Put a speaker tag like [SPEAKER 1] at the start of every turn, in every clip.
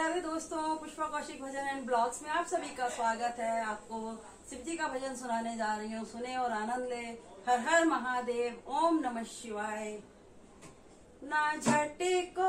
[SPEAKER 1] राधे दोस्तों, पुष्पा कौशिक भजन and blogs में आप सभी का स्वागत है। आपको शिव जी का भजन सुनाने जा रही हूँ, सुने और आनंद ले। हर हर महादेव, ओम नमः शिवाय। ना झटको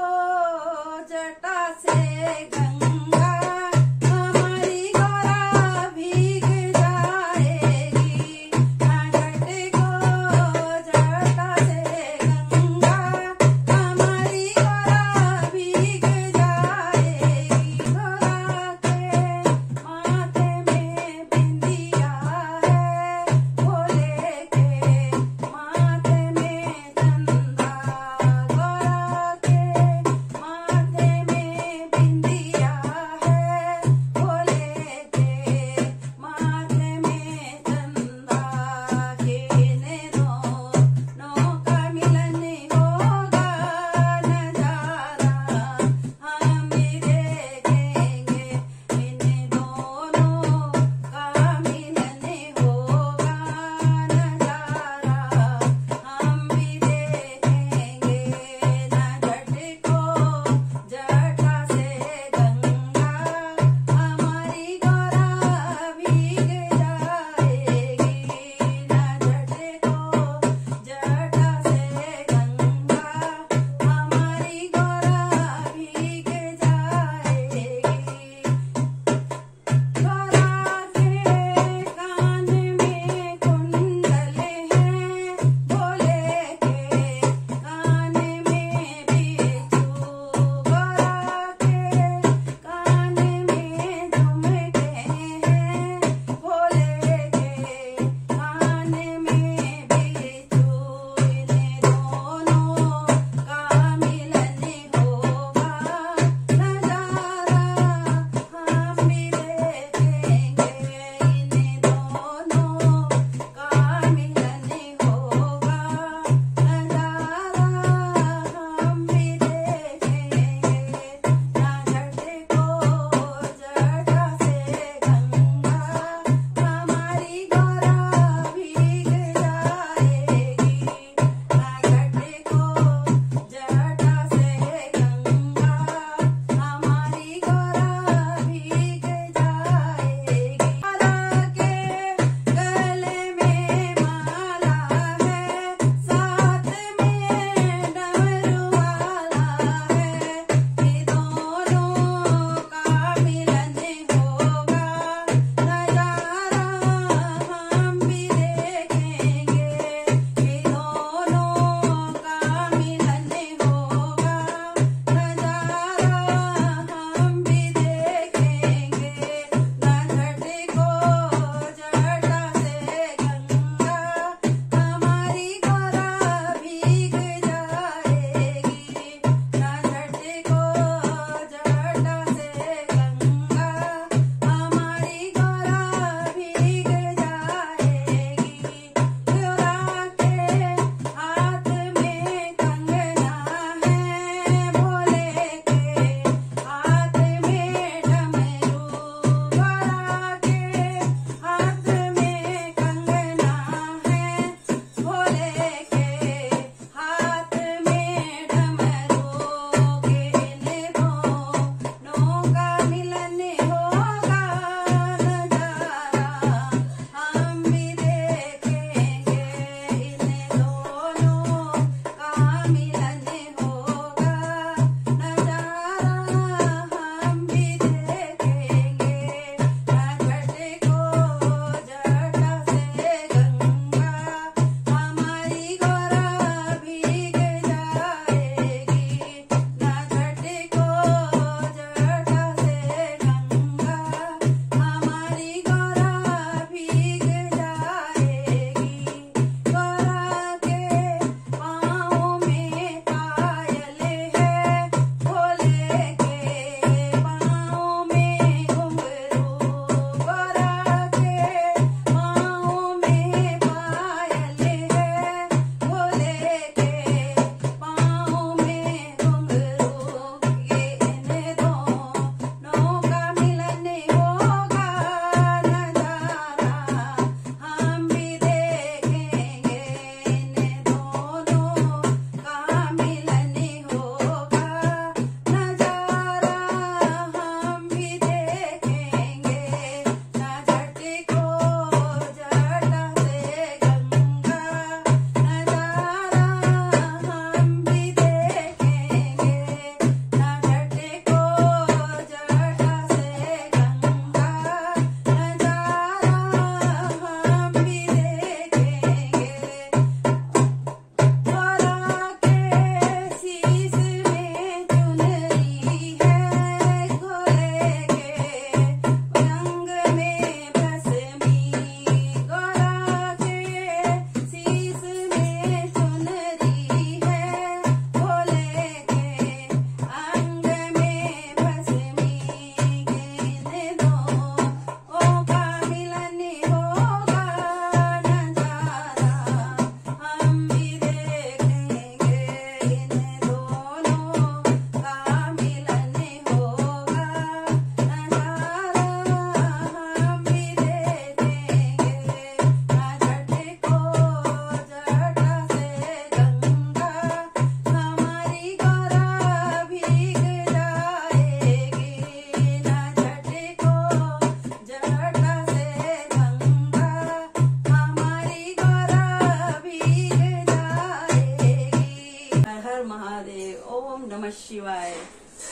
[SPEAKER 1] शिवाय।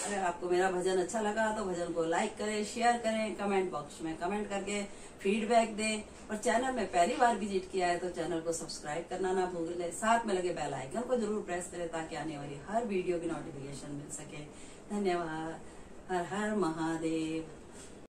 [SPEAKER 1] अगर आपको मेरा भजन अच्छा लगा तो भजन को लाइक करें शेयर करें कमेंट बॉक्स में कमेंट करके फीडबैक दें। और चैनल में पहली बार विज़िट किया है तो चैनल को सब्सक्राइब करना ना भूलें। साथ में लगे बेल आइकन को ज़रूर प्रेस करें ताकि आने वाली हर वीडियो की नोटिफिकेशन मिल सके। धन्यवाद। हर हर महादेव।